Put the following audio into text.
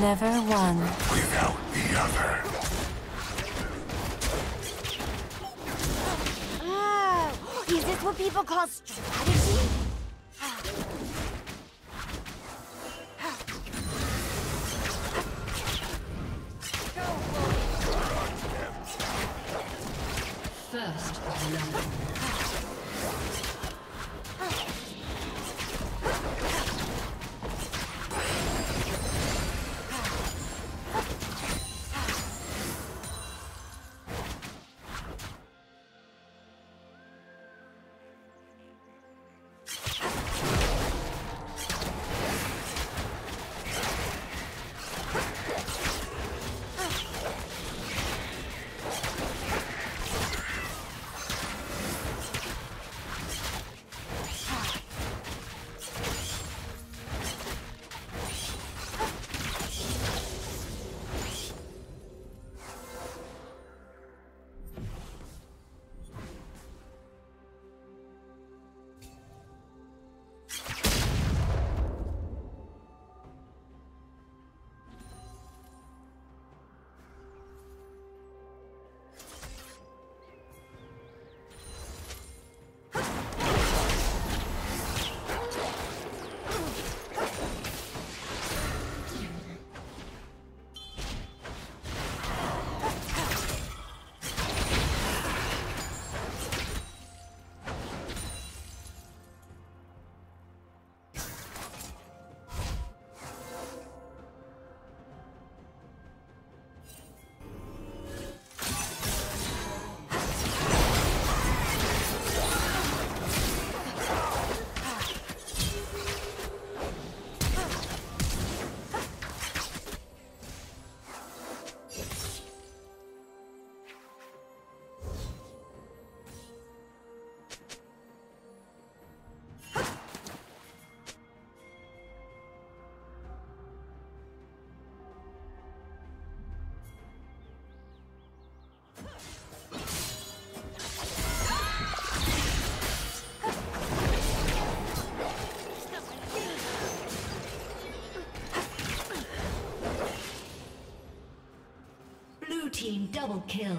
Never one. without the other. Oh, is this what people call strategy? First blood. Kill.